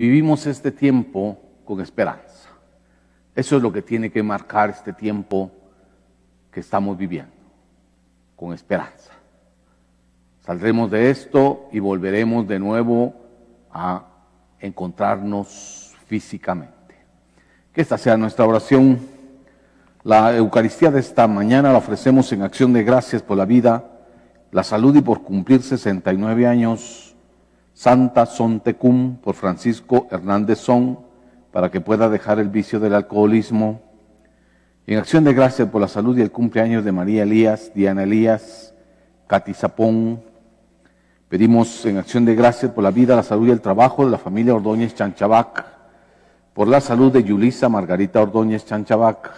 Vivimos este tiempo con esperanza. Eso es lo que tiene que marcar este tiempo que estamos viviendo, con esperanza. Saldremos de esto y volveremos de nuevo a encontrarnos físicamente. Que esta sea nuestra oración. La Eucaristía de esta mañana la ofrecemos en acción de gracias por la vida, la salud y por cumplir 69 años. Santa Sontecum por Francisco Hernández Son, para que pueda dejar el vicio del alcoholismo. En acción de gracias por la salud y el cumpleaños de María Elías, Diana Elías, Katy Zapón. Pedimos en acción de gracias por la vida, la salud y el trabajo de la familia Ordóñez Chanchabac, por la salud de Yulisa Margarita Ordóñez Chanchabac.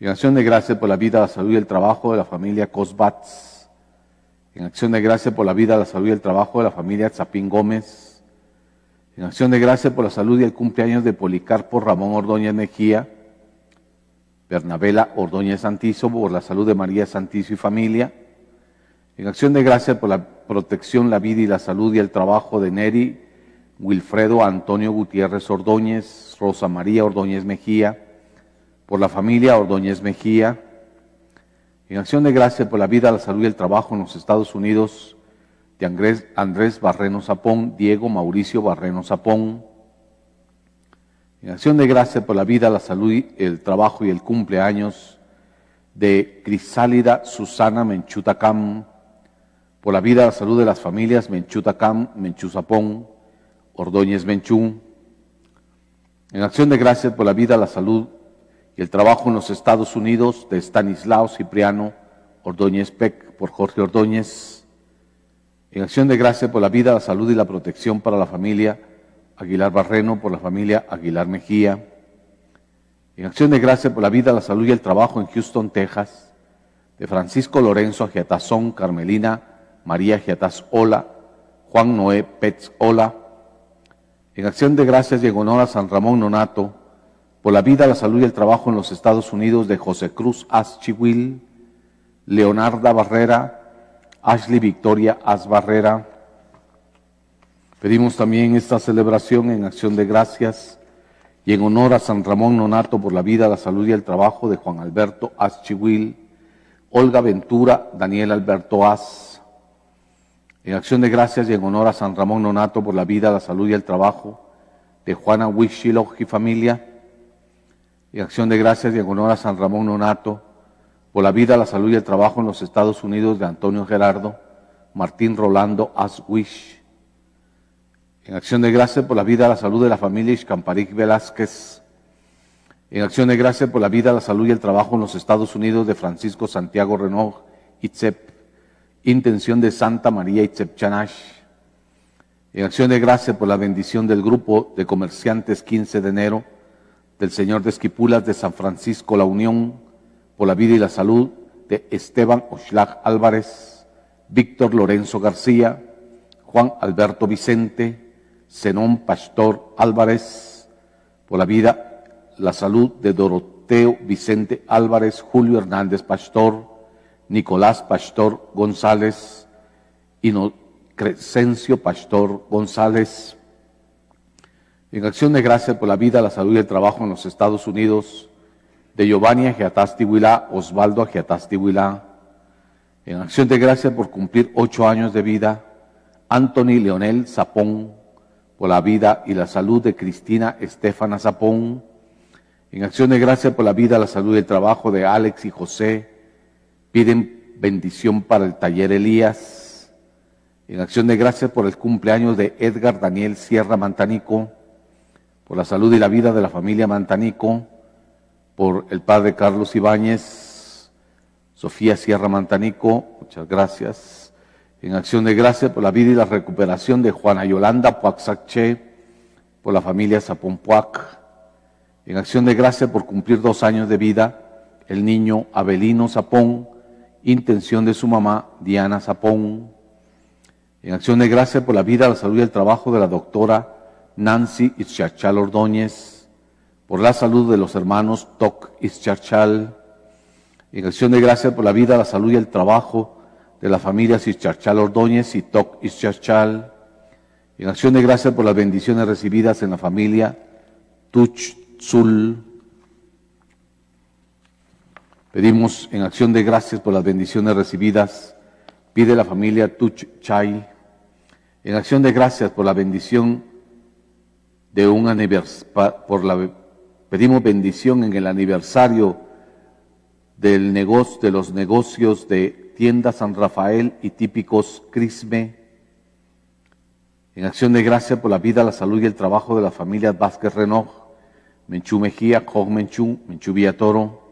En acción de gracias por la vida, la salud y el trabajo de la familia Cosbats. En acción de gracias por la vida, la salud y el trabajo de la familia Zapín Gómez. En acción de gracias por la salud y el cumpleaños de Policarpo Ramón Ordóñez Mejía. Bernabela Ordóñez Santizo por la salud de María Santizo y familia. En acción de gracias por la protección, la vida y la salud y el trabajo de Neri, Wilfredo Antonio Gutiérrez Ordóñez, Rosa María Ordóñez Mejía, por la familia Ordóñez Mejía. En acción de gracias por la vida, la salud y el trabajo en los Estados Unidos de Andrés, Andrés Barreno Zapón, Diego Mauricio Barreno Zapón. En acción de gracias por la vida, la salud, el trabajo y el cumpleaños de Crisálida Susana Menchutacam, por la vida, la salud de las familias Menchutacam, Menchuzapón, Ordóñez Menchú. En acción de gracias por la vida, la salud y el trabajo en los Estados Unidos de Stanislao Cipriano Ordóñez Peck, por Jorge Ordóñez. En acción de gracias por la vida, la salud y la protección para la familia Aguilar Barreno, por la familia Aguilar Mejía. En acción de gracias por la vida, la salud y el trabajo en Houston, Texas, de Francisco Lorenzo Agiatazón, Carmelina María Agiataz Ola, Juan Noé Petz Ola. En acción de gracias y en honor a San Ramón Nonato, por la vida, la salud y el trabajo en los Estados Unidos de José Cruz Aschiwil, Leonarda Barrera, Ashley Victoria As Barrera. Pedimos también esta celebración en acción de gracias y en honor a San Ramón Nonato por la vida, la salud y el trabajo de Juan Alberto Aschiwil, Olga Ventura, Daniel Alberto As. En acción de gracias y en honor a San Ramón Nonato por la vida, la salud y el trabajo de Juana Wishilog y familia. En acción de gracias y en honor a San Ramón Nonato por la vida, la salud y el trabajo en los Estados Unidos de Antonio Gerardo, Martín Rolando Aswish. En acción de gracias por la vida, la salud de la familia Ishcamparic Velázquez. En acción de gracias por la vida, la salud y el trabajo en los Estados Unidos de Francisco Santiago Renaud Itzep. Intención de Santa María Itzep Chanash. En acción de gracias por la bendición del grupo de comerciantes 15 de enero del Señor de Esquipulas de San Francisco La Unión por la vida y la salud de Esteban Oshlag Álvarez, Víctor Lorenzo García, Juan Alberto Vicente, Zenón Pastor Álvarez, por la vida, la salud de Doroteo Vicente Álvarez, Julio Hernández Pastor, Nicolás Pastor González, y Crescencio Pastor González. En acción de gracias por la vida, la salud y el trabajo en los Estados Unidos, de Giovanni Agiatasti Huilá, Osvaldo Agiatasti Huilá. En acción de gracias por cumplir ocho años de vida, Anthony Leonel Zapón, por la vida y la salud de Cristina Estefana Zapón. En acción de gracias por la vida, la salud y el trabajo de Alex y José, piden bendición para el taller Elías. En acción de gracias por el cumpleaños de Edgar Daniel Sierra Mantanico, por la salud y la vida de la familia Mantanico, por el padre Carlos Ibáñez, Sofía Sierra Mantanico, muchas gracias. En acción de gracias por la vida y la recuperación de Juana Yolanda Puaxache, por la familia Zapompuac. En acción de gracias por cumplir dos años de vida, el niño Abelino Zapón, intención de su mamá Diana Zapón. En acción de gracias por la vida, la salud y el trabajo de la doctora Nancy Ischachal Ordóñez, por la salud de los hermanos Toc Ischachal, en acción de gracias por la vida, la salud y el trabajo de las familias Ischachal Ordóñez y Toc Ischachal, En acción de gracias por las bendiciones recibidas en la familia Tuch Zul. Pedimos en acción de gracias por las bendiciones recibidas. Pide la familia Tuch Chai. En acción de gracias por la bendición de un aniversario, por la, pedimos bendición en el aniversario del negocio, de los negocios de tienda San Rafael y típicos Crisme en acción de gracia por la vida, la salud y el trabajo de las familias Vázquez Renoj, Menchú Mejía, Jog Menchú, Menchú Villatoro.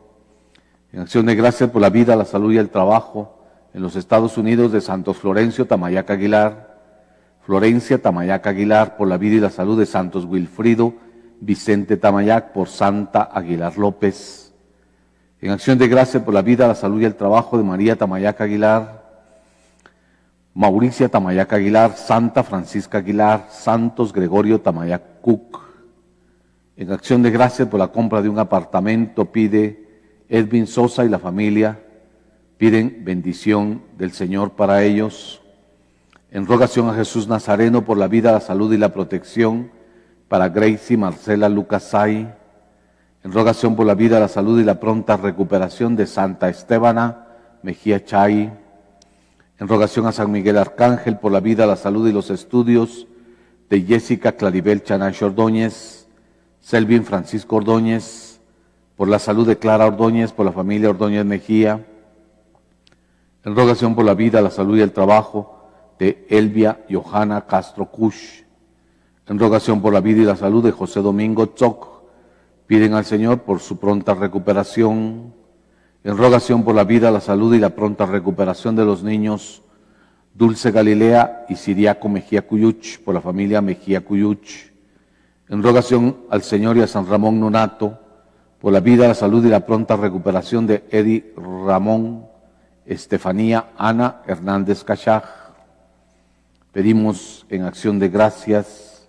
En acción de gracia por la vida, la salud y el trabajo en los Estados Unidos de Santos Florencio Tamayac Aguilar, Florencia Tamayac Aguilar por la vida y la salud de Santos Wilfrido Vicente Tamayac por Santa Aguilar López. En acción de gracia por la vida, la salud y el trabajo de María Tamayac Aguilar, Mauricia Tamayac Aguilar, Santa Francisca Aguilar, Santos Gregorio Tamayac Cook. En acción de gracias por la compra de un apartamento pide Edwin Sosa y la familia, piden bendición del Señor para ellos. En rogación a Jesús Nazareno por la vida, la salud y la protección para Gracie Marcela Lucasay. En rogación por la vida, la salud y la pronta recuperación de Santa Estebana Mejía Chay. En rogación a San Miguel Arcángel por la vida, la salud y los estudios de Jessica Claribel Chanacho Ordóñez, Selvin Francisco Ordóñez, por la salud de Clara Ordóñez, por la familia Ordóñez Mejía, en rogación por la vida, la salud y el trabajo de Elvia Johanna Castro Cush, en rogación por la vida y la salud de José Domingo Tzoc, piden al Señor por su pronta recuperación, en rogación por la vida, la salud y la pronta recuperación de los niños Dulce Galilea y Siriaco Mejía Cuyuch, por la familia Mejía Cuyuch, en rogación al Señor y a San Ramón Nonato, por la vida, la salud y la pronta recuperación de Eddie Ramón, Estefanía Ana Hernández Cachaj. Pedimos en acción de gracias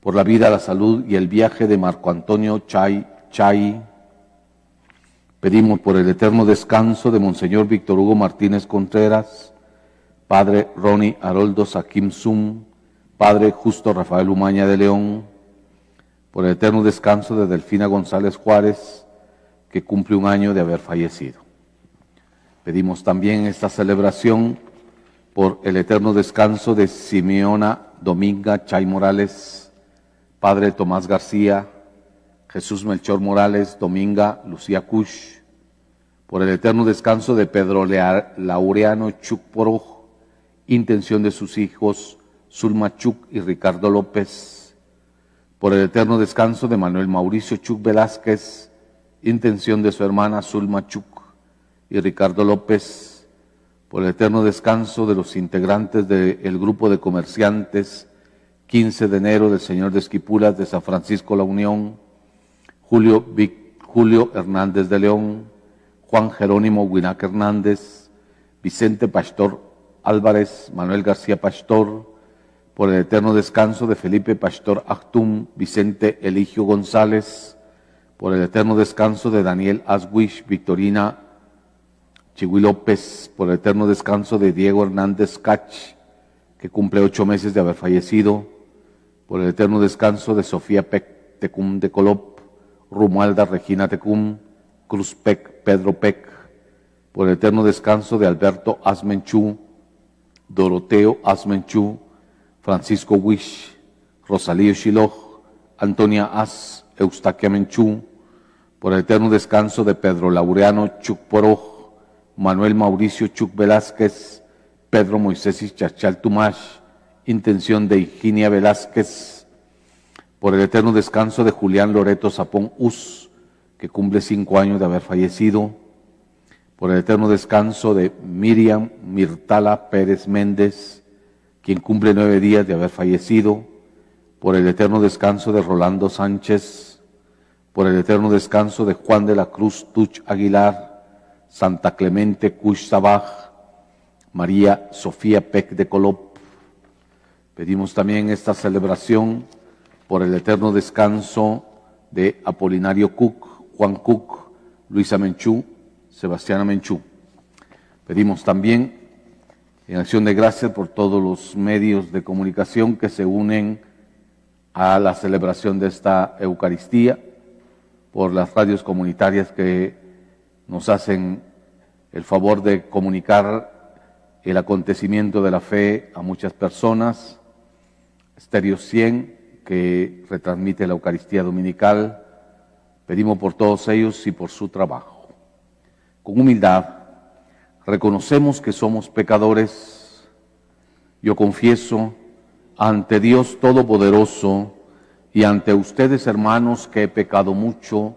por la vida, la salud y el viaje de Marco Antonio Chay Chay. Pedimos por el eterno descanso de Monseñor Víctor Hugo Martínez Contreras, Padre Ronnie Haroldo Sakim Zum, Padre Justo Rafael Umaña de León, por el eterno descanso de Delfina González Juárez, que cumple un año de haber fallecido. Pedimos también esta celebración por el eterno descanso de Simeona Dominga Chay Morales, Padre Tomás García, Jesús Melchor Morales, Dominga, Lucía Cush, por el eterno descanso de Pedro Laureano Chukporoj, intención de sus hijos Zulma Chuk y Ricardo López, por el eterno descanso de Manuel Mauricio Chuk Velázquez, intención de su hermana Zulma Chuk y Ricardo López, por el eterno descanso de los integrantes del grupo de comerciantes 15 de enero del Señor de Esquipulas de San Francisco La Unión, Julio, Julio Hernández de León, Juan Jerónimo Huinac Hernández, Vicente Pastor Álvarez, Manuel García Pastor, por el eterno descanso de Felipe Pastor Actum, Vicente Eligio González, por el eterno descanso de Daniel Aswish, Victorina Chihui López, por el eterno descanso de Diego Hernández Cach, que cumple ocho meses de haber fallecido, por el eterno descanso de Sofía Pec Tecum de Colop, Rumualda Regina Tecum, Cruz Pec, Pedro Pec, por el eterno descanso de Alberto Asmenchú, Doroteo Asmenchú, Francisco Wish, Rosalío Shiloh, Antonia As, Eustaquia Menchú, por el eterno descanso de Pedro Laureano Chuc Poroj, Manuel Mauricio Chuc Velázquez, Pedro Moisés Chachal Tumash, intención de Higinia Velázquez, por el eterno descanso de Julián Loreto Zapón Us, que cumple cinco años de haber fallecido, por el eterno descanso de Miriam Mirtala Pérez Méndez, quien cumple nueve días de haber fallecido, por el eterno descanso de Rolando Sánchez, por el eterno descanso de Juan de la Cruz Tuch Aguilar, Santa Clemente Cush María Sofía Peck de Colop. Pedimos también esta celebración por el eterno descanso de Apolinario Cook, Juan Cook, Luisa Menchú, Sebastián Menchú. Pedimos también en acción de gracias por todos los medios de comunicación que se unen a la celebración de esta Eucaristía, por las radios comunitarias que nos hacen el favor de comunicar el acontecimiento de la fe a muchas personas, Stereo 100, que retransmite la Eucaristía Dominical, pedimos por todos ellos y por su trabajo. Con humildad, reconocemos que somos pecadores. Yo confieso ante Dios Todopoderoso y ante ustedes, hermanos, que he pecado mucho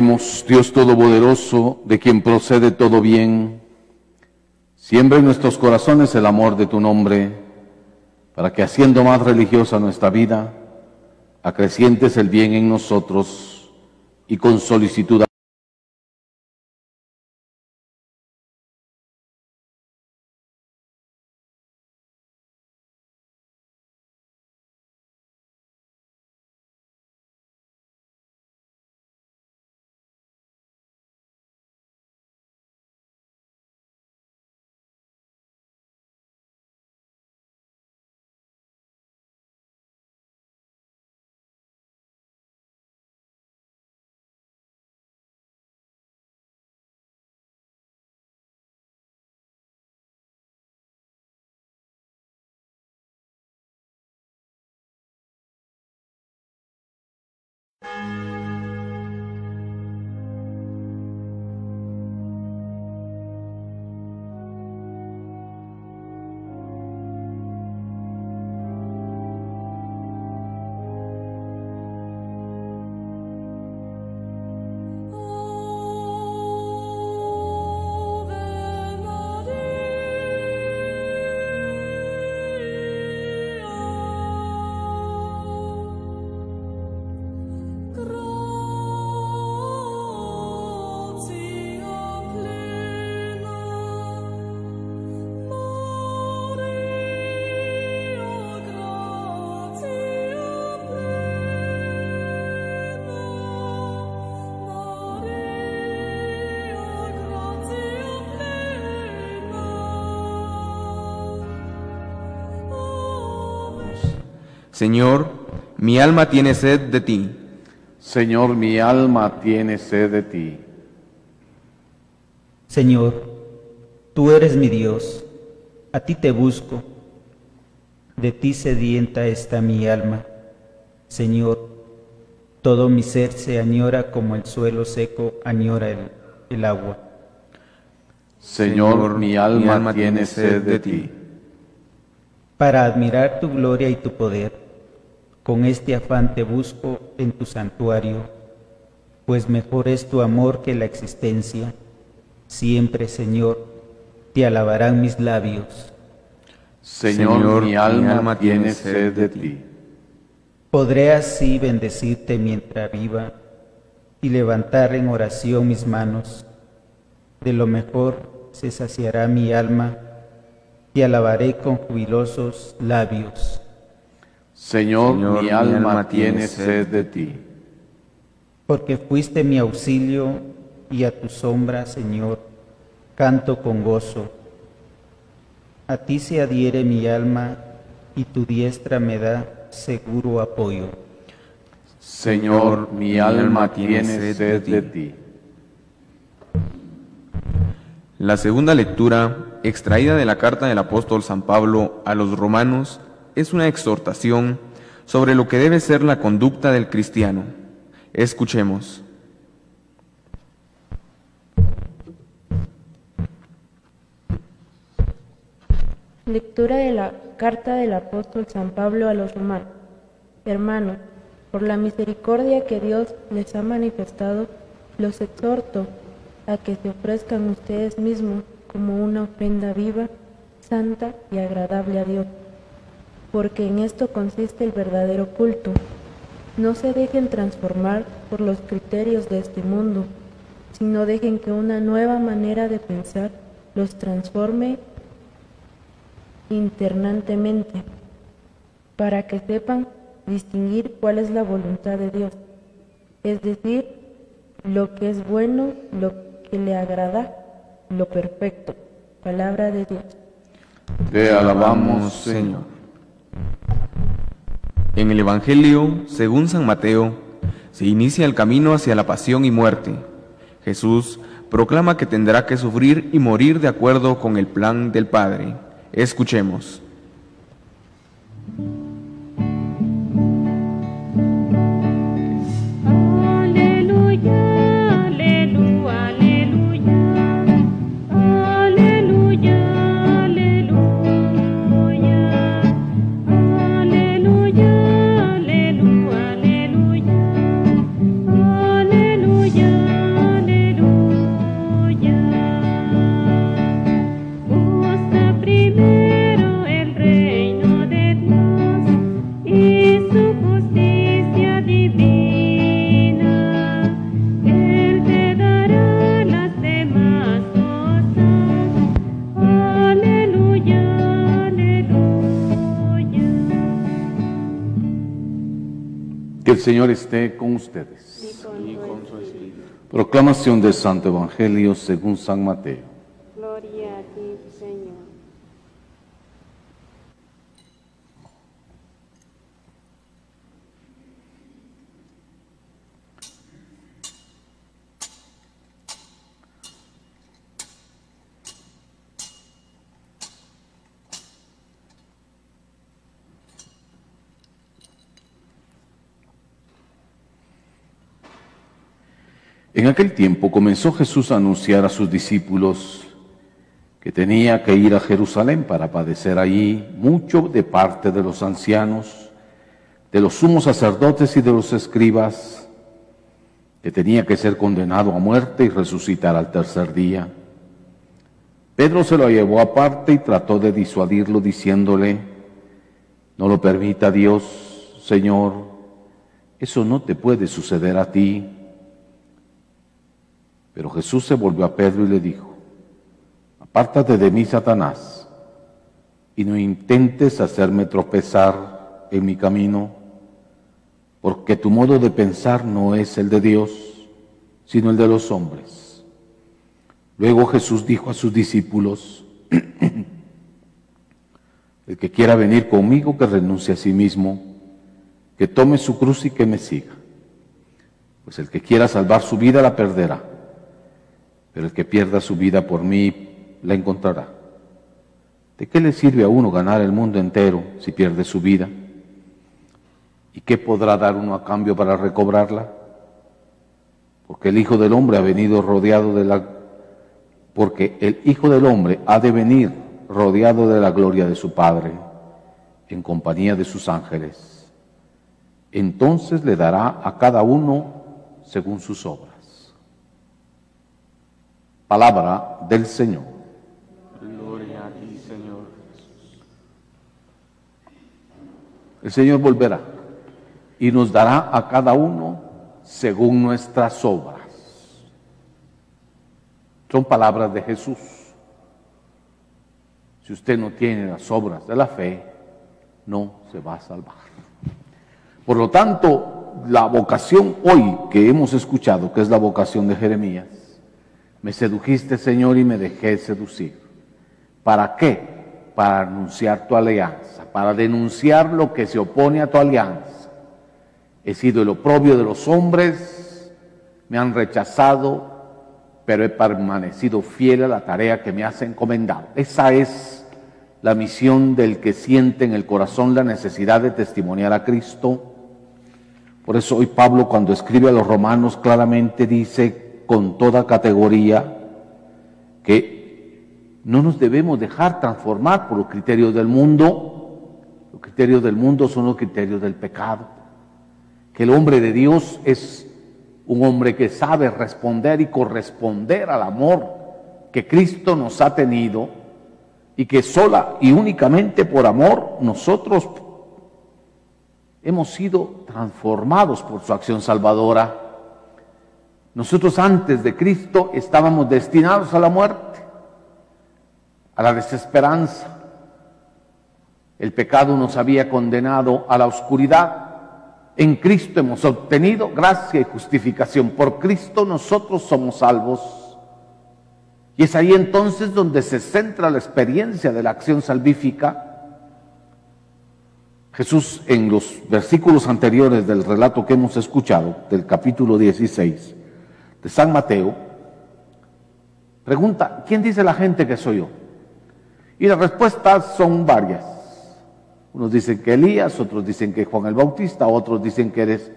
Dios Todopoderoso, de quien procede todo bien, siembra en nuestros corazones el amor de tu nombre, para que haciendo más religiosa nuestra vida, acrecientes el bien en nosotros y con solicitud Señor, mi alma tiene sed de ti. Señor, mi alma tiene sed de ti. Señor, tú eres mi Dios, a ti te busco, de ti sedienta está mi alma. Señor, todo mi ser se añora como el suelo seco añora el, el agua. Señor, mi alma tiene sed de ti. Para admirar tu gloria y tu poder, con este afán te busco en tu santuario, pues mejor es tu amor que la existencia. Siempre, Señor, te alabarán mis labios. Señor, mi alma tiene sed de ti. Podré así bendecirte mientras viva y levantar en oración mis manos. De lo mejor se saciará mi alma y alabaré con jubilosos labios. Señor, mi alma tiene sed de ti. Porque fuiste mi auxilio y a tu sombra, Señor, canto con gozo. A ti se adhiere mi alma y tu diestra me da seguro apoyo. Señor, mi alma tiene sed de ti. La segunda lectura, extraída de la carta del apóstol San Pablo a los romanos, es una exhortación sobre lo que debe ser la conducta del cristiano. Escuchemos. Lectura de la carta del apóstol San Pablo a los romanos. Hermanos, por la misericordia que Dios les ha manifestado, los exhorto a que se ofrezcan ustedes mismos como una ofrenda viva, santa y agradable a Dios, porque en esto consiste el verdadero culto. No se dejen transformar por los criterios de este mundo, sino dejen que una nueva manera de pensar los transforme internamente, para que sepan distinguir cuál es la voluntad de Dios, es decir, lo que es bueno, lo que le agrada, lo perfecto. Palabra de Dios. Te alabamos, Señor. En el Evangelio, según San Mateo, se inicia el camino hacia la pasión y muerte. Jesús proclama que tendrá que sufrir y morir de acuerdo con el plan del Padre. Escuchemos. El Señor esté con ustedes. Proclamación del Santo Evangelio según San Mateo. Gloria a ti, Señor. En aquel tiempo comenzó Jesús a anunciar a sus discípulos que tenía que ir a Jerusalén para padecer allí mucho de parte de los ancianos, de los sumos sacerdotes y de los escribas, que tenía que ser condenado a muerte y resucitar al tercer día. Pedro se lo llevó aparte y trató de disuadirlo diciéndole, no lo permita Dios, Señor, eso no te puede suceder a ti. Pero Jesús se volvió a Pedro y le dijo, apártate de mí, Satanás, y no intentes hacerme tropezar en mi camino, porque tu modo de pensar no es el de Dios, sino el de los hombres. Luego Jesús dijo a sus discípulos, el que quiera venir conmigo, que renuncie a sí mismo, que tome su cruz y que me siga. Pues el que quiera salvar su vida la perderá, pero el que pierda su vida por mí la encontrará. ¿De qué le sirve a uno ganar el mundo entero si pierde su vida? ¿Y qué podrá dar uno a cambio para recobrarla? Porque el Hijo del Hombre ha venido rodeado de la porque el Hijo del Hombre ha de venir rodeado de la gloria de su Padre, en compañía de sus ángeles. Entonces le dará a cada uno según sus obras. Palabra del Señor. Gloria a ti, Señor. El Señor volverá y nos dará a cada uno según nuestras obras. Son palabras de Jesús. Si usted no tiene las obras de la fe, no se va a salvar. Por lo tanto, la vocación hoy que hemos escuchado, que es la vocación de Jeremías, me sedujiste, Señor, y me dejé seducir. ¿Para qué? Para anunciar tu alianza, para denunciar lo que se opone a tu alianza. He sido el oprobio de los hombres, me han rechazado, pero he permanecido fiel a la tarea que me has encomendado. Esa es la misión del que siente en el corazón la necesidad de testimoniar a Cristo. Por eso hoy Pablo cuando escribe a los romanos claramente dice con toda categoría que no nos debemos dejar transformar por los criterios del mundo. Los criterios del mundo son los criterios del pecado. Que el hombre de Dios es un hombre que sabe responder y corresponder al amor que Cristo nos ha tenido y que sola y únicamente por amor nosotros hemos sido transformados por su acción salvadora. Nosotros antes de Cristo estábamos destinados a la muerte, a la desesperanza. El pecado nos había condenado a la oscuridad en Cristo hemos obtenido gracia y justificación. Por Cristo nosotros somos salvos. Y es ahí entonces donde se centra la experiencia de la acción salvífica. Jesús en los versículos anteriores del relato que hemos escuchado, del capítulo 16 San Mateo, pregunta, ¿quién dice la gente que soy yo? Y las respuestas son varias. Unos dicen que Elías, otros dicen que Juan el Bautista, otros dicen que eres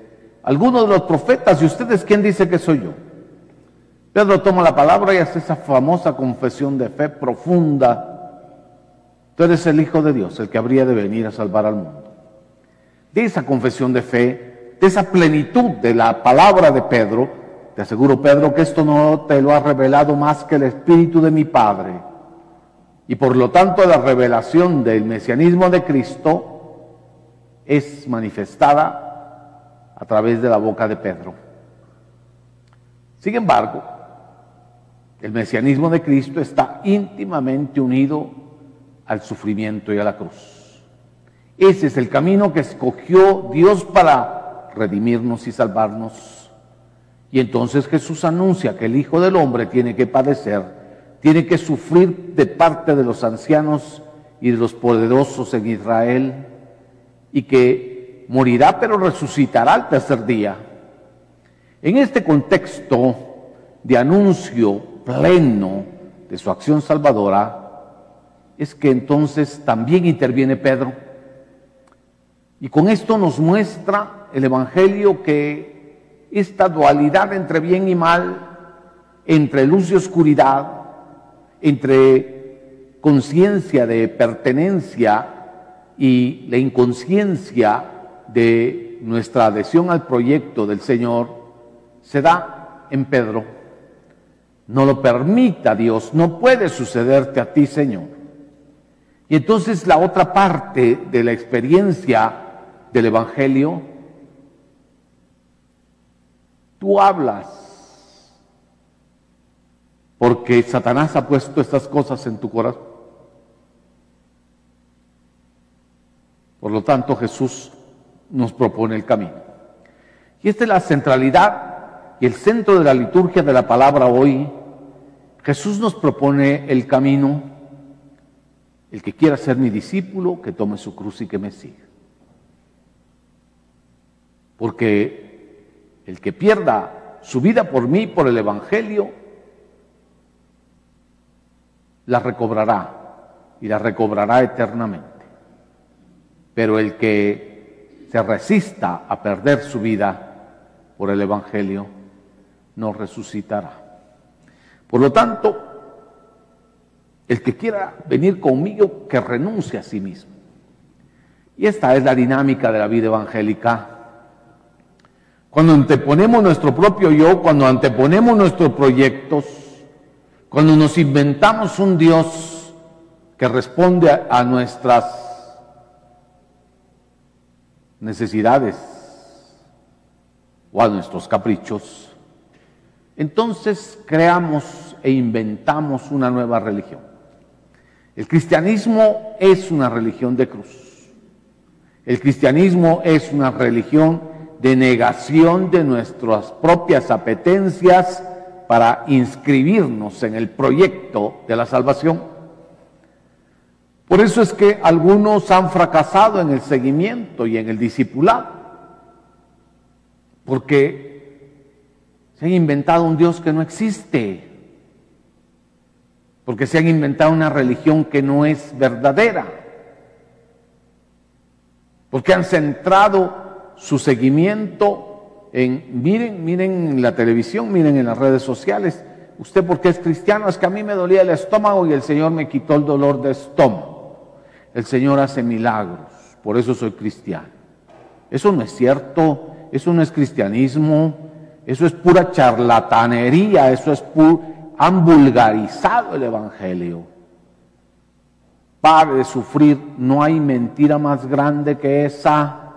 alguno de los profetas. ¿Y ustedes quién dice que soy yo? Pedro toma la palabra y hace esa famosa confesión de fe profunda. Tú eres el Hijo de Dios, el que habría de venir a salvar al mundo. De esa confesión de fe, de esa plenitud de la palabra de Pedro, te aseguro, Pedro, que esto no te lo ha revelado más que el Espíritu de mi Padre. Y por lo tanto la revelación del mesianismo de Cristo es manifestada a través de la boca de Pedro. Sin embargo, el mesianismo de Cristo está íntimamente unido al sufrimiento y a la cruz. Ese es el camino que escogió Dios para redimirnos y salvarnos. Y entonces Jesús anuncia que el Hijo del Hombre tiene que padecer tiene que sufrir de parte de los ancianos y de los poderosos en Israel y que morirá pero resucitará al tercer día. En este contexto de anuncio pleno de su acción salvadora, es que entonces también interviene Pedro. Y con esto nos muestra el Evangelio que esta dualidad entre bien y mal, entre luz y oscuridad, entre conciencia de pertenencia y la inconsciencia de nuestra adhesión al proyecto del Señor se da en Pedro. No lo permita Dios, no puede sucederte a ti, Señor. Y entonces la otra parte de la experiencia del Evangelio, tú hablas porque Satanás ha puesto estas cosas en tu corazón. Por lo tanto, Jesús nos propone el camino. Y esta es la centralidad y el centro de la liturgia de la palabra hoy. Jesús nos propone el camino. El que quiera ser mi discípulo, que tome su cruz y que me siga. Porque el que pierda su vida por mí, por el Evangelio, la recobrará y la recobrará eternamente. Pero el que se resista a perder su vida por el Evangelio, no resucitará. Por lo tanto, el que quiera venir conmigo, que renuncie a sí mismo. Y esta es la dinámica de la vida evangélica. Cuando anteponemos nuestro propio yo, cuando anteponemos nuestros proyectos, cuando nos inventamos un Dios que responde a, nuestras necesidades o a nuestros caprichos, entonces creamos e inventamos una nueva religión. El cristianismo es una religión de cruz. El cristianismo es una religión de negación de nuestras propias apetencias para inscribirnos en el proyecto de la salvación. Por eso es que algunos han fracasado en el seguimiento y en el discipulado, porque se han inventado un Dios que no existe, porque se han inventado una religión que no es verdadera, porque han centrado su seguimiento en, miren, miren en la televisión, miren en las redes sociales, usted porque es cristiano, es que a mí me dolía el estómago y el Señor me quitó el dolor de estómago. El Señor hace milagros, por eso soy cristiano. Eso no es cierto, eso no es cristianismo, eso es pura charlatanería, eso es puro, han vulgarizado el Evangelio. Pare de sufrir, no hay mentira más grande que esa.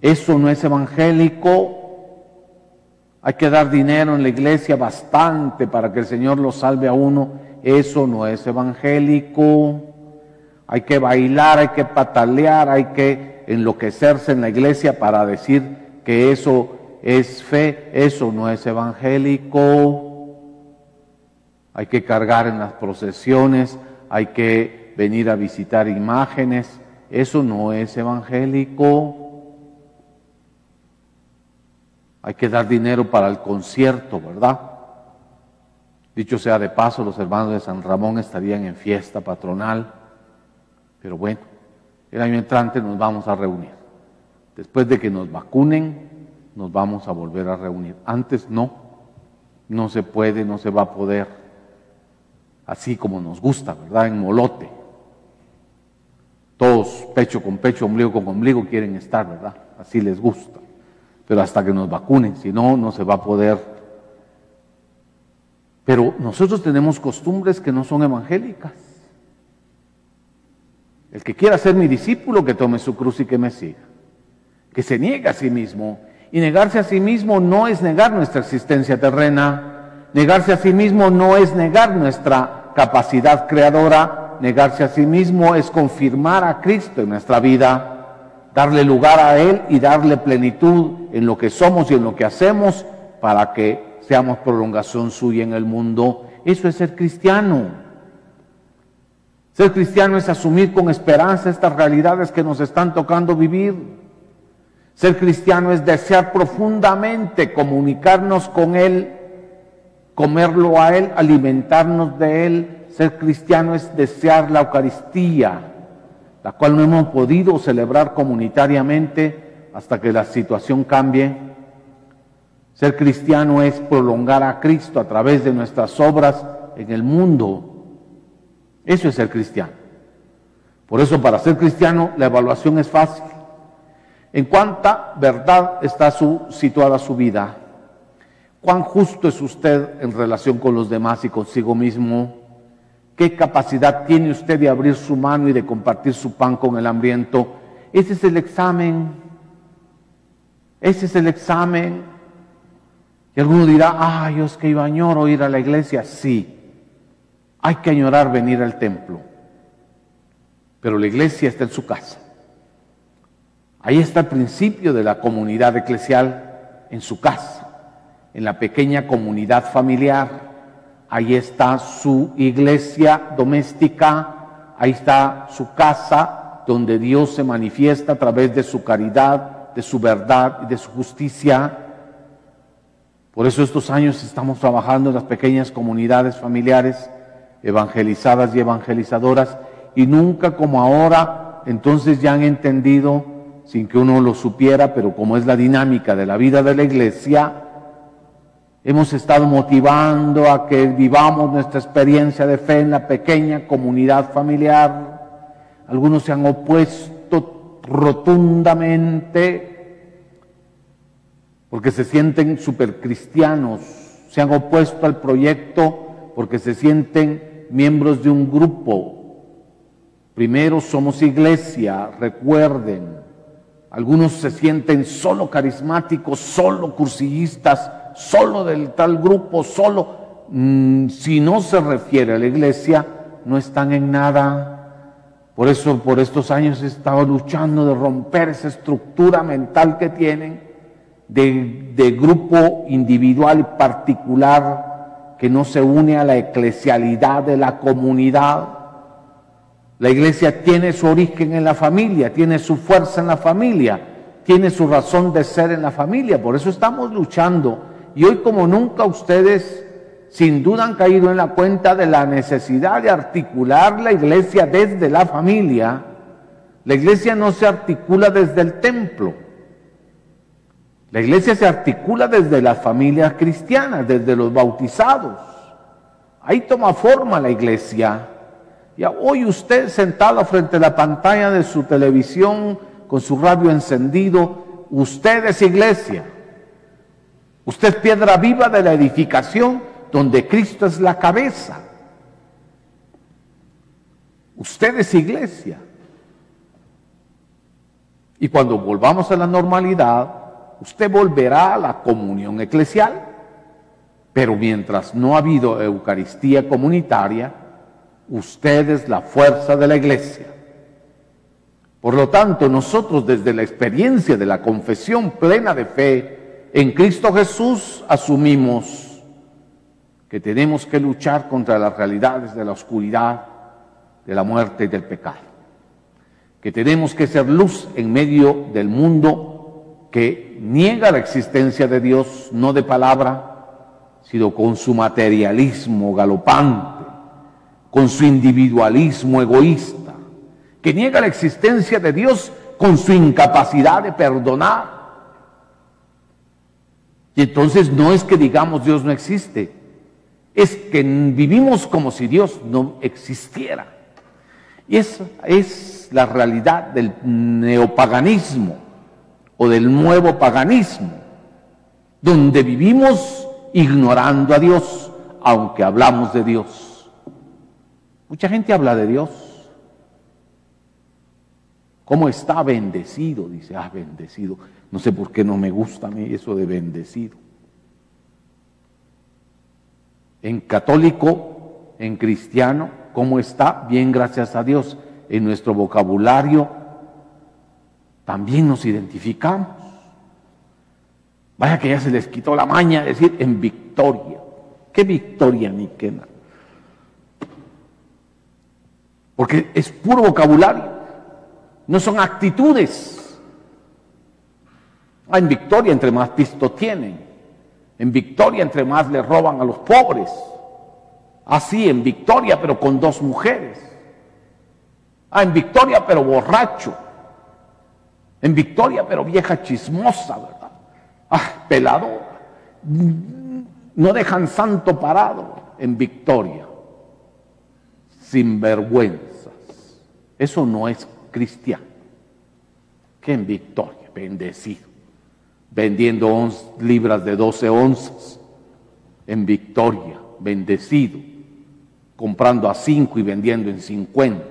Eso no es evangélico. Hay que dar dinero en la iglesia bastante para que el Señor lo salve a uno. Eso no es evangélico. Hay que bailar, hay que patalear, hay que enloquecerse en la iglesia para decir que eso es fe. Eso no es evangélico. Hay que cargar en las procesiones, hay que venir a visitar imágenes. Eso no es evangélico. Hay que dar dinero para el concierto, ¿verdad? Dicho sea de paso, los hermanos de San Ramón estarían en fiesta patronal, pero bueno, el año entrante nos vamos a reunir. Después de que nos vacunen, nos vamos a volver a reunir. Antes no, no se puede, no se va a poder, así como nos gusta, ¿verdad? En molote. Todos pecho con pecho, ombligo con ombligo quieren estar, ¿verdad? Así les gusta pero hasta que nos vacunen, si no, no se va a poder. Pero nosotros tenemos costumbres que no son evangélicas. El que quiera ser mi discípulo, que tome su cruz y que me siga. Que se niegue a sí mismo. Y negarse a sí mismo no es negar nuestra existencia terrena. Negarse a sí mismo no es negar nuestra capacidad creadora. Negarse a sí mismo es confirmar a Cristo en nuestra vida darle lugar a Él y darle plenitud en lo que somos y en lo que hacemos para que seamos prolongación suya en el mundo. Eso es ser cristiano. Ser cristiano es asumir con esperanza estas realidades que nos están tocando vivir. Ser cristiano es desear profundamente comunicarnos con Él, comerlo a Él, alimentarnos de Él. Ser cristiano es desear la Eucaristía, la cual no hemos podido celebrar comunitariamente hasta que la situación cambie. Ser cristiano es prolongar a Cristo a través de nuestras obras en el mundo. Eso es ser cristiano. Por eso para ser cristiano la evaluación es fácil. En cuánta verdad está su, situada su vida, cuán justo es usted en relación con los demás y consigo mismo, ¿Qué capacidad tiene usted de abrir su mano y de compartir su pan con el hambriento? Ese es el examen. Ese es el examen. Y alguno dirá, ay, es que a añoro ir a la iglesia. Sí, hay que añorar venir al templo. Pero la iglesia está en su casa. Ahí está el principio de la comunidad eclesial en su casa, en la pequeña comunidad familiar ahí está su iglesia doméstica, ahí está su casa donde Dios se manifiesta a través de su caridad, de su verdad y de su justicia. Por eso estos años estamos trabajando en las pequeñas comunidades familiares evangelizadas y evangelizadoras y nunca como ahora, entonces ya han entendido, sin que uno lo supiera, pero como es la dinámica de la vida de la iglesia, hemos estado motivando a que vivamos nuestra experiencia de fe en la pequeña comunidad familiar. Algunos se han opuesto rotundamente porque se sienten supercristianos, se han opuesto al proyecto porque se sienten miembros de un grupo. Primero somos iglesia, recuerden. Algunos se sienten solo carismáticos, solo cursillistas, solo del tal grupo, solo. Mm, si no se refiere a la iglesia, no están en nada. Por eso, por estos años he estado luchando de romper esa estructura mental que tienen de, de grupo individual y particular que no se une a la eclesialidad de la comunidad. La iglesia tiene su origen en la familia, tiene su fuerza en la familia, tiene su razón de ser en la familia. Por eso estamos luchando. Y hoy como nunca ustedes sin duda han caído en la cuenta de la necesidad de articular la iglesia desde la familia. La iglesia no se articula desde el templo. La iglesia se articula desde las familias cristianas, desde los bautizados. Ahí toma forma la iglesia. Y hoy usted sentado frente a la pantalla de su televisión con su radio encendido, usted es iglesia. Usted es piedra viva de la edificación donde Cristo es la cabeza. Usted es iglesia. Y cuando volvamos a la normalidad, usted volverá a la comunión eclesial. Pero mientras no ha habido Eucaristía comunitaria, usted es la fuerza de la iglesia. Por lo tanto, nosotros desde la experiencia de la confesión plena de fe en Cristo Jesús asumimos que tenemos que luchar contra las realidades de la oscuridad, de la muerte y del pecado. Que tenemos que ser luz en medio del mundo que niega la existencia de Dios, no de palabra, sino con su materialismo galopante, con su individualismo egoísta, que niega la existencia de Dios con su incapacidad de perdonar. Y entonces no es que digamos Dios no existe, es que vivimos como si Dios no existiera. Y esa es la realidad del neopaganismo o del nuevo paganismo, donde vivimos ignorando a Dios, aunque hablamos de Dios. Mucha gente habla de Dios. ¿Cómo está bendecido? Dice, ah, bendecido. No sé por qué no me gusta a mí eso de bendecido. En católico, en cristiano, ¿cómo está? Bien, gracias a Dios. En nuestro vocabulario también nos identificamos. Vaya que ya se les quitó la maña de decir en victoria. ¿Qué victoria ni qué nada? Porque es puro vocabulario, no son actitudes. En victoria entre más pisto tienen, en victoria entre más le roban a los pobres. Así, en victoria pero con dos mujeres. Ah, en victoria pero borracho. En victoria pero vieja chismosa, ¿verdad? Ah, pelador. No dejan santo parado en victoria. Sin vergüenzas. Eso no es cristiano. Que en victoria, bendecido. Vendiendo libras de 12 onzas. En victoria, bendecido. Comprando a 5 y vendiendo en 50.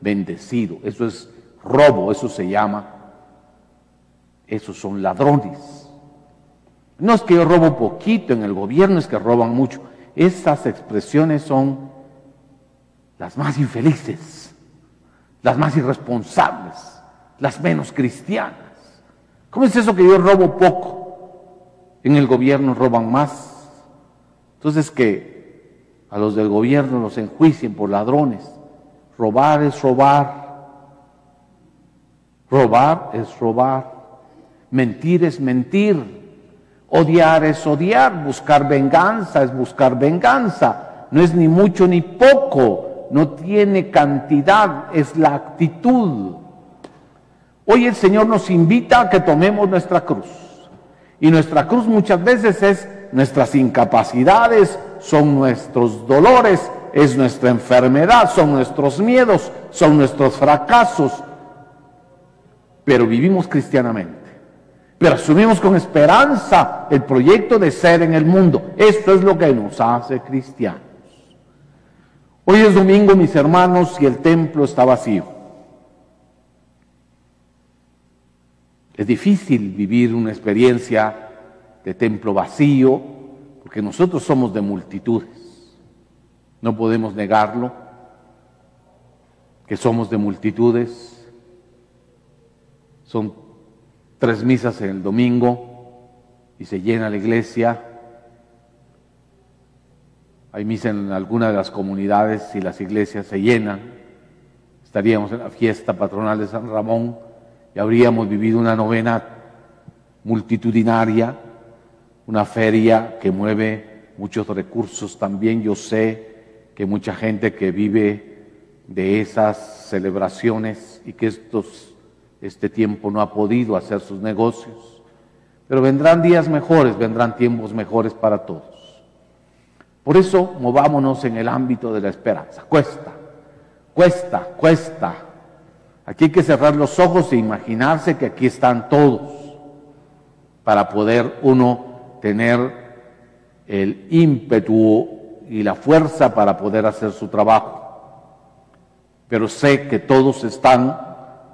Bendecido. Eso es robo, eso se llama. Esos son ladrones. No es que yo robo poquito en el gobierno, es que roban mucho. Esas expresiones son las más infelices, las más irresponsables, las menos cristianas. ¿Cómo es eso que yo robo poco? En el gobierno roban más. Entonces que a los del gobierno los enjuicien por ladrones. Robar es robar. Robar es robar. Mentir es mentir. Odiar es odiar. Buscar venganza es buscar venganza. No es ni mucho ni poco. No tiene cantidad. Es la actitud. Hoy el Señor nos invita a que tomemos nuestra cruz. Y nuestra cruz muchas veces es nuestras incapacidades, son nuestros dolores, es nuestra enfermedad, son nuestros miedos, son nuestros fracasos. Pero vivimos cristianamente. Pero asumimos con esperanza el proyecto de ser en el mundo. Esto es lo que nos hace cristianos. Hoy es domingo, mis hermanos, y el templo está vacío. Es difícil vivir una experiencia de templo vacío, porque nosotros somos de multitudes. No podemos negarlo, que somos de multitudes. Son tres misas en el domingo y se llena la iglesia. Hay misa en alguna de las comunidades y las iglesias se llenan. Estaríamos en la fiesta patronal de San Ramón y habríamos vivido una novena multitudinaria una feria que mueve muchos recursos también. Yo sé que mucha gente que vive de esas celebraciones y que estos, este tiempo no ha podido hacer sus negocios. Pero vendrán días mejores, vendrán tiempos mejores para todos. Por eso movámonos en el ámbito de la esperanza. Cuesta, cuesta, cuesta. Aquí hay que cerrar los ojos e imaginarse que aquí están todos para poder uno tener el ímpetu y la fuerza para poder hacer su trabajo. Pero sé que todos están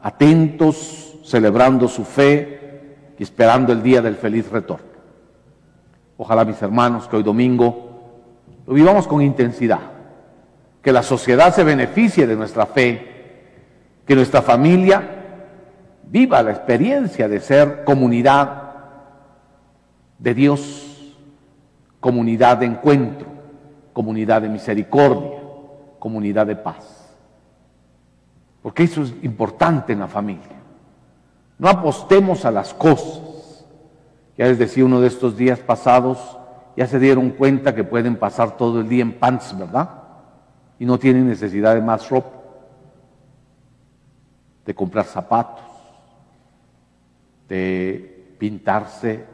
atentos, celebrando su fe y esperando el día del feliz retorno. Ojalá mis hermanos que hoy domingo lo vivamos con intensidad, que la sociedad se beneficie de nuestra fe, que nuestra familia viva la experiencia de ser comunidad de Dios, comunidad de encuentro, comunidad de misericordia, comunidad de paz. Porque eso es importante en la familia. No apostemos a las cosas. Ya les decía uno de estos días pasados, ya se dieron cuenta que pueden pasar todo el día en pants, ¿verdad? Y no tienen necesidad de más ropa, de comprar zapatos, de pintarse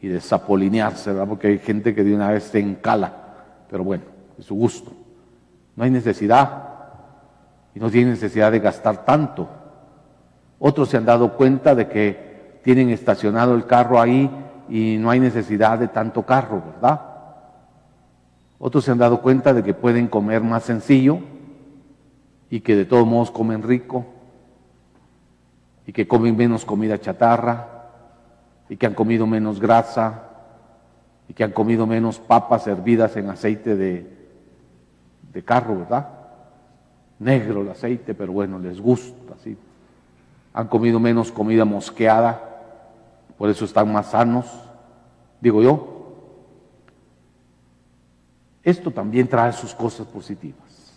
y desapolinearse, ¿verdad? Porque hay gente que de una vez se encala, pero bueno, es su gusto. No hay necesidad y no tiene necesidad de gastar tanto. Otros se han dado cuenta de que tienen estacionado el carro ahí y no hay necesidad de tanto carro, ¿verdad? Otros se han dado cuenta de que pueden comer más sencillo y que de todos modos comen rico y que comen menos comida chatarra y que han comido menos grasa y que han comido menos papas hervidas en aceite de, de carro, ¿verdad? Negro el aceite, pero bueno, les gusta, ¿sí? Han comido menos comida mosqueada, por eso están más sanos, digo yo. Esto también trae sus cosas positivas.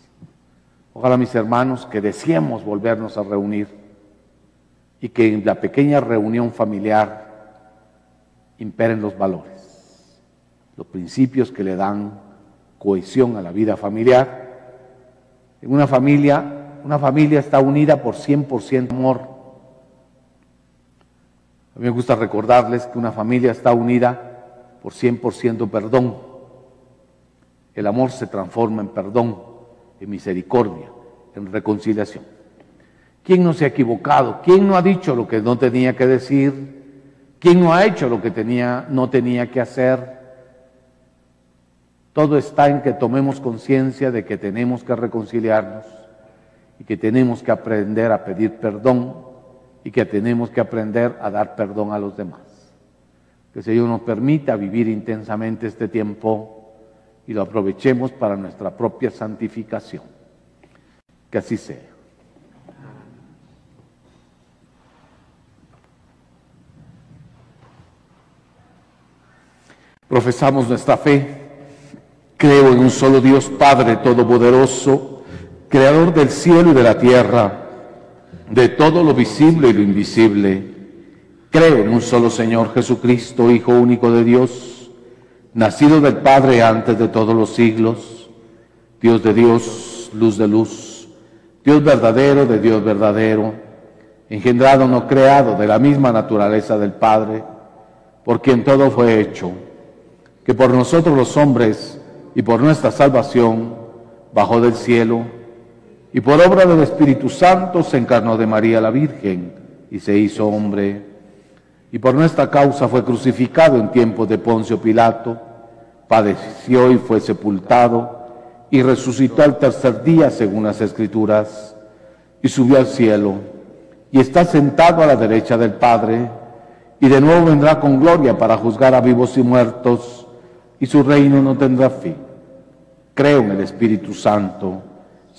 Ojalá mis hermanos que deseemos volvernos a reunir y que en la pequeña reunión familiar imperen los valores, los principios que le dan cohesión a la vida familiar. En una familia, una familia está unida por 100% amor. A mí me gusta recordarles que una familia está unida por 100% perdón. El amor se transforma en perdón, en misericordia, en reconciliación. ¿Quién no se ha equivocado? ¿Quién no ha dicho lo que no tenía que decir? ¿Quién no ha hecho lo que tenía, no tenía que hacer? Todo está en que tomemos conciencia de que tenemos que reconciliarnos y que tenemos que aprender a pedir perdón y que tenemos que aprender a dar perdón a los demás. Que el Señor nos permita vivir intensamente este tiempo y lo aprovechemos para nuestra propia santificación. Que así sea. Profesamos nuestra fe. Creo en un solo Dios Padre Todopoderoso, Creador del cielo y de la tierra, de todo lo visible y lo invisible. Creo en un solo Señor Jesucristo, Hijo único de Dios, nacido del Padre antes de todos los siglos, Dios de Dios, luz de luz, Dios verdadero de Dios verdadero, engendrado no creado de la misma naturaleza del Padre, por quien todo fue hecho, que por nosotros los hombres y por nuestra salvación bajó del cielo, y por obra del Espíritu Santo se encarnó de María la Virgen y se hizo hombre y por nuestra causa fue crucificado en tiempos de Poncio Pilato, padeció y fue sepultado, y resucitó al tercer día según las Escrituras, y subió al cielo, y está sentado a la derecha del Padre, y de nuevo vendrá con gloria para juzgar a vivos y muertos, y su reino no tendrá fin. Creo en el Espíritu Santo,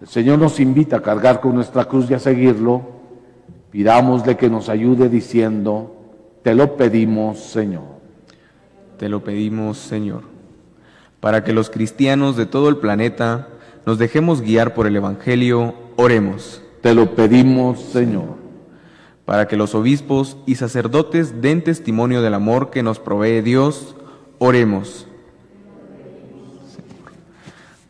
el Señor nos invita a cargar con nuestra cruz y a seguirlo Pidámosle que nos ayude diciendo, te lo pedimos, Señor. Te lo pedimos, Señor, para que los cristianos de todo el planeta nos dejemos guiar por el Evangelio, oremos. Te lo pedimos, Señor. Para que los obispos y sacerdotes den testimonio del amor que nos provee Dios, oremos.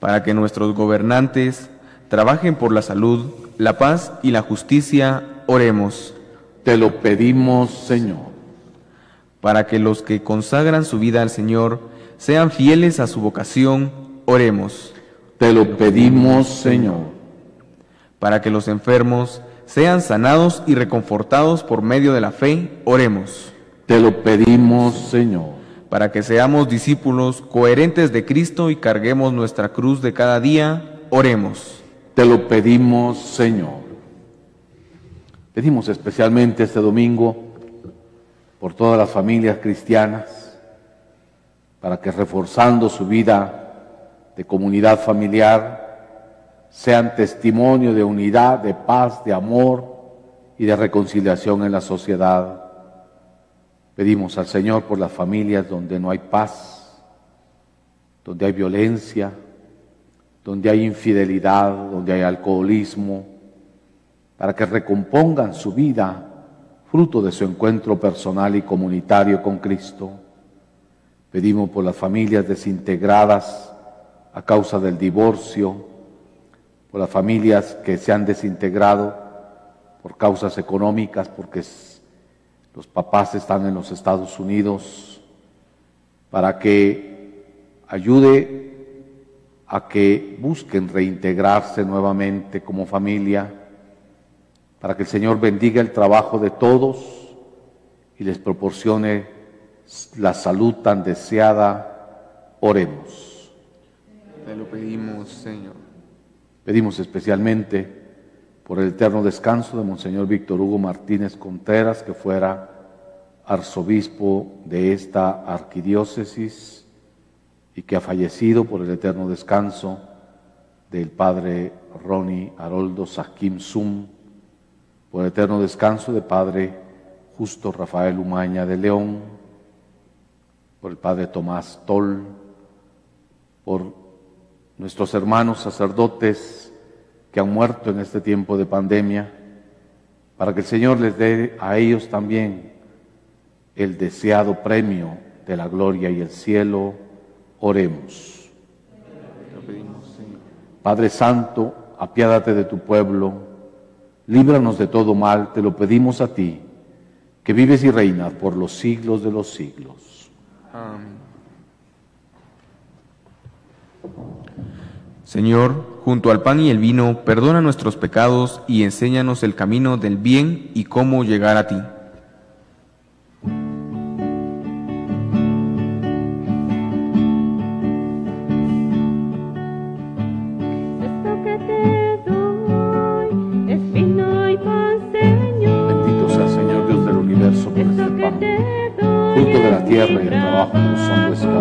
Para que nuestros gobernantes trabajen por la salud, la paz y la justicia, Oremos. Te lo pedimos, Señor. Para que los que consagran su vida al Señor sean fieles a su vocación, oremos. Te lo pedimos, Señor. Para que los enfermos sean sanados y reconfortados por medio de la fe, oremos. Te lo pedimos, Señor. Para que seamos discípulos coherentes de Cristo y carguemos nuestra cruz de cada día, oremos. Te lo pedimos, Señor. Pedimos especialmente este domingo por todas las familias cristianas, para que reforzando su vida de comunidad familiar, sean testimonio de unidad, de paz, de amor y de reconciliación en la sociedad. Pedimos al Señor por las familias donde no hay paz, donde hay violencia, donde hay infidelidad, donde hay alcoholismo, para que recompongan su vida fruto de su encuentro personal y comunitario con Cristo. Pedimos por las familias desintegradas a causa del divorcio, por las familias que se han desintegrado por causas económicas, porque los papás están en los Estados Unidos, para que ayude a que busquen reintegrarse nuevamente como familia para que el Señor bendiga el trabajo de todos y les proporcione la salud tan deseada. Oremos. Te lo pedimos, Señor. Pedimos especialmente por el eterno descanso de Monseñor Víctor Hugo Martínez Contreras, que fuera arzobispo de esta arquidiócesis y que ha fallecido por el eterno descanso del padre Ronnie Haroldo Sakim Sum, por eterno descanso de Padre Justo Rafael Umaña de León, por el Padre Tomás Tol, por nuestros hermanos sacerdotes que han muerto en este tiempo de pandemia, para que el Señor les dé a ellos también el deseado premio de la gloria y el cielo, oremos. Padre Santo, apiádate de tu pueblo líbranos de todo mal, te lo pedimos a ti, que vives y reinas por los siglos de los siglos. Amén. Señor, junto al pan y el vino, perdona nuestros pecados y enséñanos el camino del bien y cómo llegar a ti. Fruto de la tierra y el trabajo de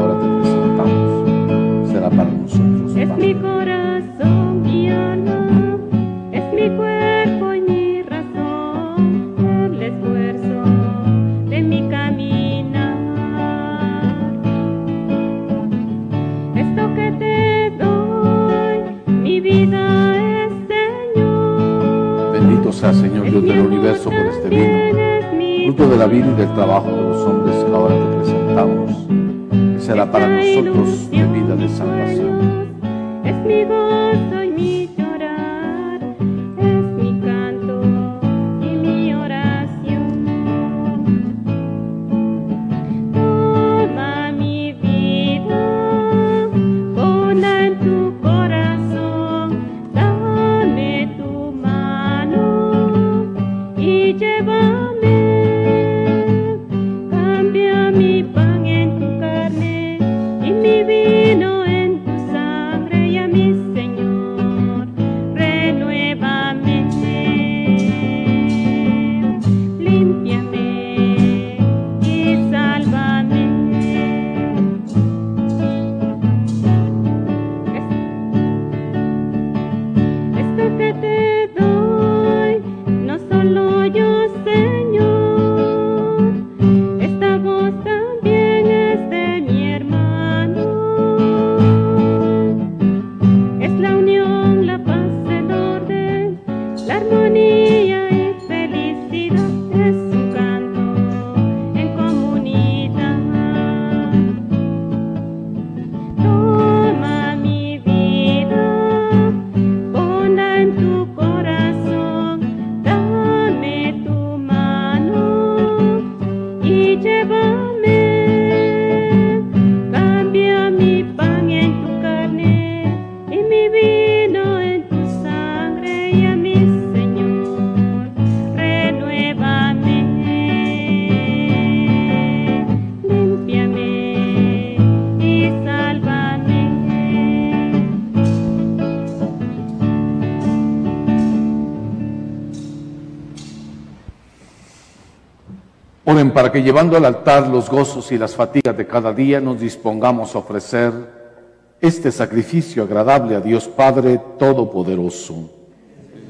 para que llevando al altar los gozos y las fatigas de cada día nos dispongamos a ofrecer este sacrificio agradable a Dios Padre Todopoderoso. Este.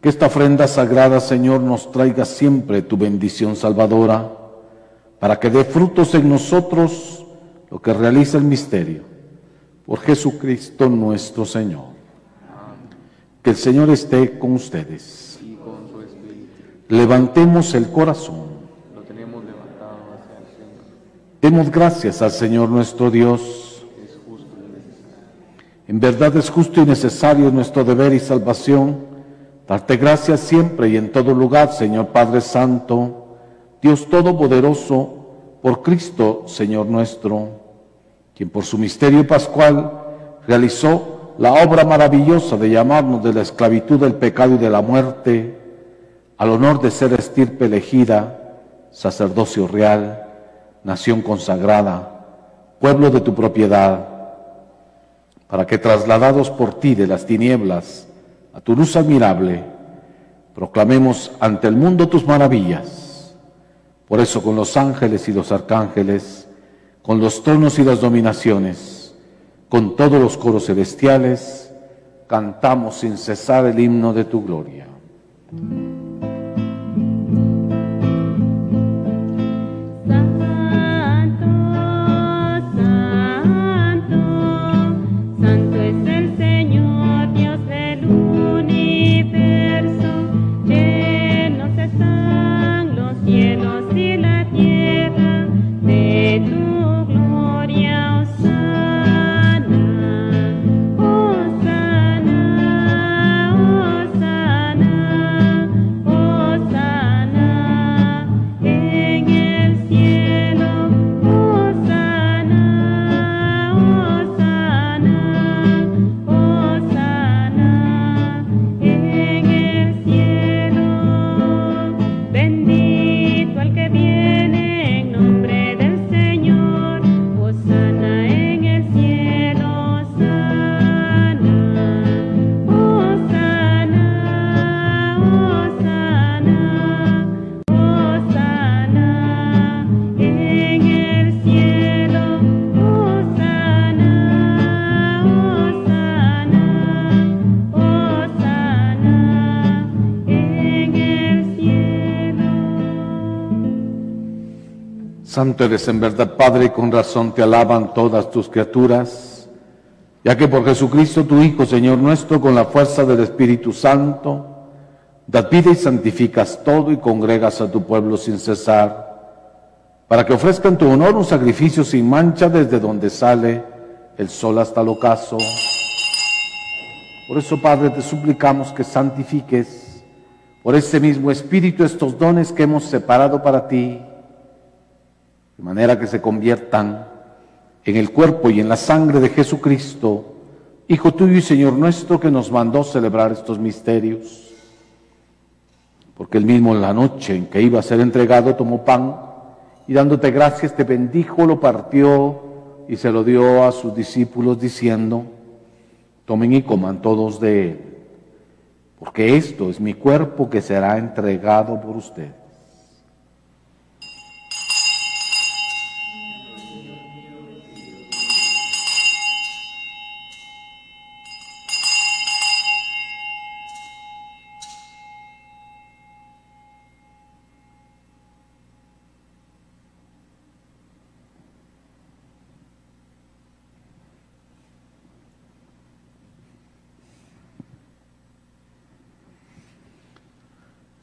Que esta ofrenda sagrada, Señor, nos traiga siempre tu bendición salvadora, para que dé frutos en nosotros lo que realiza el misterio. Por Jesucristo nuestro Señor. Que el Señor esté con ustedes. Y con su espíritu Levantemos el corazón. lo tenemos levantado hacia el Señor. Demos gracias al Señor nuestro Dios. Es justo y necesario. En verdad es justo y necesario nuestro deber y salvación darte gracias siempre y en todo lugar, Señor Padre Santo, Dios Todopoderoso, por Cristo, Señor nuestro, quien por su misterio pascual realizó la obra maravillosa de llamarnos de la esclavitud del pecado y de la muerte al honor de ser estirpe elegida, sacerdocio real, nación consagrada, pueblo de tu propiedad, para que trasladados por ti de las tinieblas a tu luz admirable, proclamemos ante el mundo tus maravillas. Por eso con los ángeles y los arcángeles, con los tronos y las dominaciones, con todos los coros celestiales, cantamos sin cesar el himno de tu gloria. Santo eres en verdad, Padre, y con razón te alaban todas tus criaturas, ya que por Jesucristo tu Hijo, Señor nuestro, con la fuerza del Espíritu Santo, das vida y santificas todo y congregas a tu pueblo sin cesar, para que ofrezcan tu honor un sacrificio sin mancha desde donde sale el sol hasta el ocaso. Por eso, Padre, te suplicamos que santifiques por ese mismo Espíritu estos dones que hemos separado para ti de manera que se conviertan en el cuerpo y en la sangre de Jesucristo, Hijo tuyo y Señor nuestro, que nos mandó celebrar estos misterios. Porque él mismo en la noche en que iba a ser entregado tomó pan y dándote gracias te bendijo, lo partió y se lo dio a sus discípulos diciendo, tomen y coman todos de él, porque esto es mi cuerpo que será entregado por ustedes.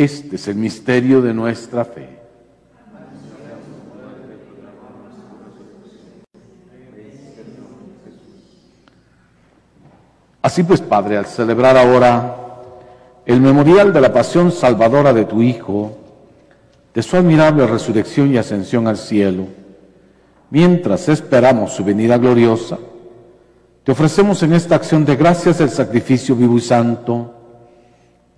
Este es el misterio de nuestra fe. Así pues, Padre, al celebrar ahora el memorial de la pasión salvadora de tu Hijo, de su admirable resurrección y ascensión al cielo, mientras esperamos su venida gloriosa, te ofrecemos en esta acción de gracias el sacrificio vivo y santo,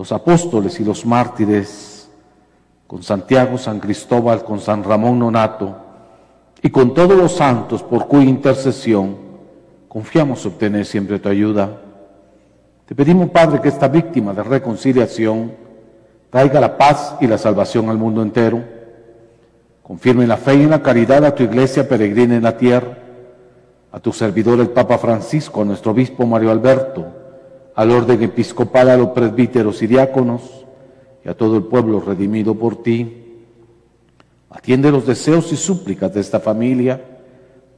los apóstoles y los mártires, con Santiago, San Cristóbal, con San Ramón Nonato y con todos los santos por cuya intercesión confiamos obtener siempre tu ayuda. Te pedimos, Padre, que esta víctima de reconciliación traiga la paz y la salvación al mundo entero. Confirme la fe y en la caridad a tu iglesia peregrina en la tierra, a tu servidor el Papa Francisco, a nuestro obispo Mario Alberto, al orden episcopal, a los presbíteros y diáconos y a todo el pueblo redimido por ti. Atiende los deseos y súplicas de esta familia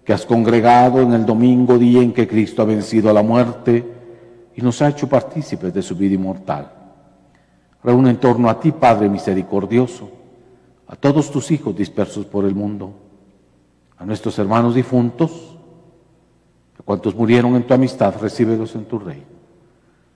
que has congregado en el domingo día en que Cristo ha vencido a la muerte y nos ha hecho partícipes de su vida inmortal. Reúne en torno a ti, Padre misericordioso, a todos tus hijos dispersos por el mundo, a nuestros hermanos difuntos, a cuantos murieron en tu amistad, recíbelos en tu reino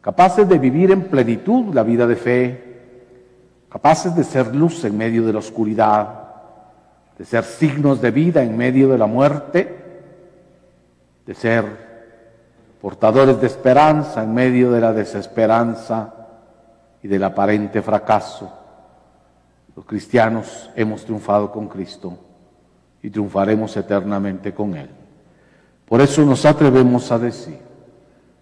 capaces de vivir en plenitud la vida de fe, capaces de ser luz en medio de la oscuridad, de ser signos de vida en medio de la muerte, de ser portadores de esperanza en medio de la desesperanza y del aparente fracaso. Los cristianos hemos triunfado con Cristo y triunfaremos eternamente con Él. Por eso nos atrevemos a decir,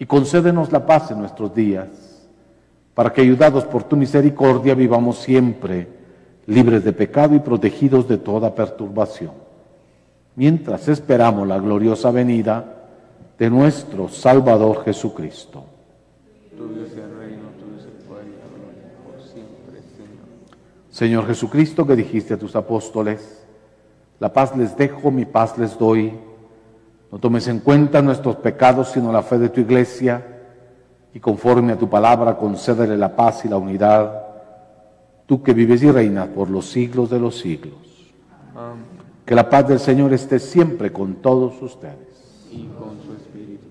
y concédenos la paz en nuestros días, para que, ayudados por tu misericordia, vivamos siempre libres de pecado y protegidos de toda perturbación, mientras esperamos la gloriosa venida de nuestro Salvador Jesucristo. Señor Jesucristo, que dijiste a tus apóstoles, la paz les dejo, mi paz les doy. No tomes en cuenta nuestros pecados, sino la fe de tu iglesia, y conforme a tu palabra concédele la paz y la unidad, tú que vives y reinas por los siglos de los siglos. Amén. Que la paz del Señor esté siempre con todos ustedes. Y con su espíritu.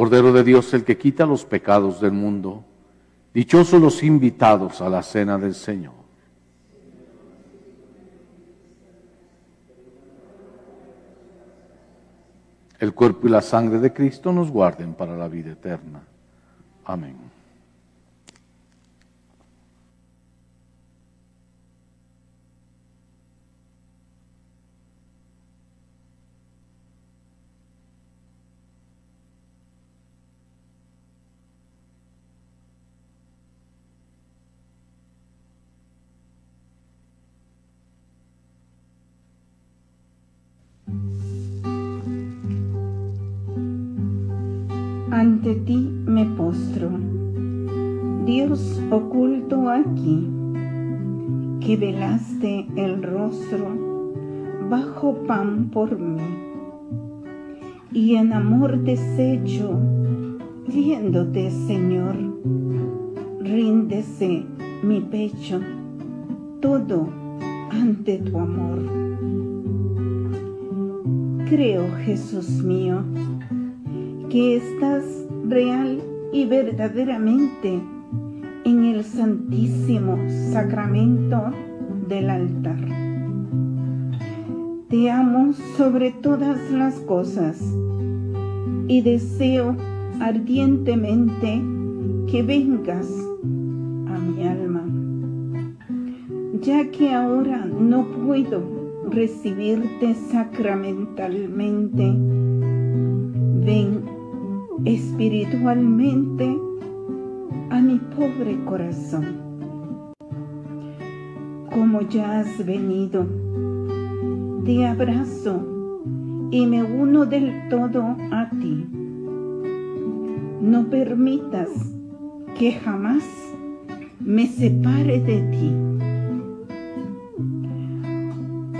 Cordero de Dios, el que quita los pecados del mundo. Dichosos los invitados a la cena del Señor. El cuerpo y la sangre de Cristo nos guarden para la vida eterna. Amén. Ante ti me postro, Dios oculto aquí, que velaste el rostro bajo pan por mí, y en amor deshecho, viéndote, Señor, ríndese mi pecho, todo ante tu amor. Creo, Jesús mío, que estás real y verdaderamente en el santísimo sacramento del altar. Te amo sobre todas las cosas y deseo ardientemente que vengas a mi alma, ya que ahora no puedo recibirte sacramentalmente. Ven espiritualmente a mi pobre corazón. Como ya has venido, te abrazo y me uno del todo a ti. No permitas que jamás me separe de ti.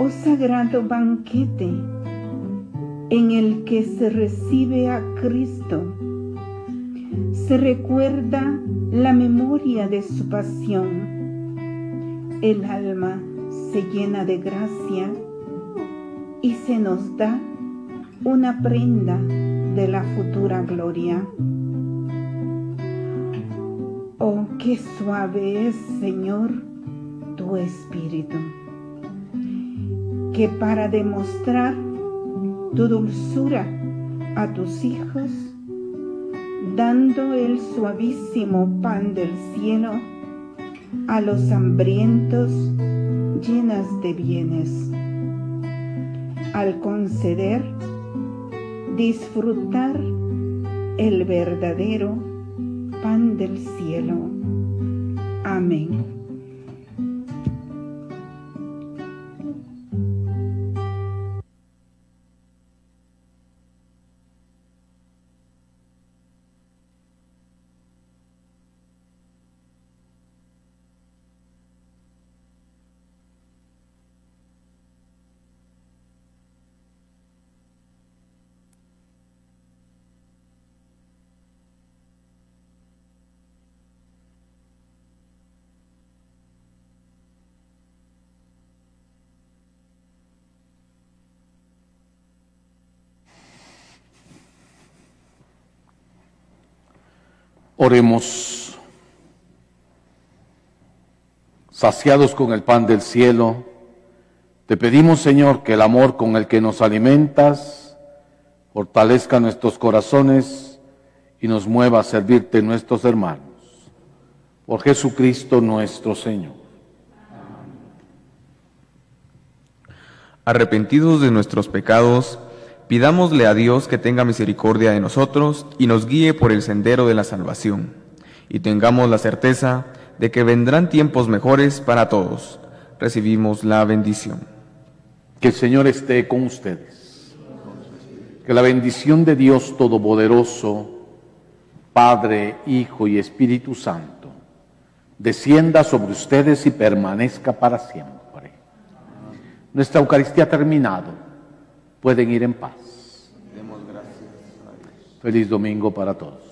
oh sagrado banquete en el que se recibe a Cristo, se recuerda la memoria de su pasión. El alma se llena de gracia y se nos da una prenda de la futura gloria. Oh, qué suave es, Señor, tu espíritu, que para demostrar tu dulzura a tus hijos, dando el suavísimo pan del cielo a los hambrientos llenas de bienes. Al conceder, disfrutar el verdadero pan del cielo. Amén. Oremos. Saciados con el pan del cielo, te pedimos, Señor, que el amor con el que nos alimentas fortalezca nuestros corazones y nos mueva a servirte nuestros hermanos. Por Jesucristo nuestro Señor. Arrepentidos de nuestros pecados, Pidámosle a Dios que tenga misericordia de nosotros y nos guíe por el sendero de la salvación, y tengamos la certeza de que vendrán tiempos mejores para todos. Recibimos la bendición. Que el Señor esté con ustedes. Que la bendición de Dios Todopoderoso, Padre, Hijo y Espíritu Santo, descienda sobre ustedes y permanezca para siempre. Nuestra Eucaristía ha terminado. Pueden ir en paz. Feliz domingo para todos.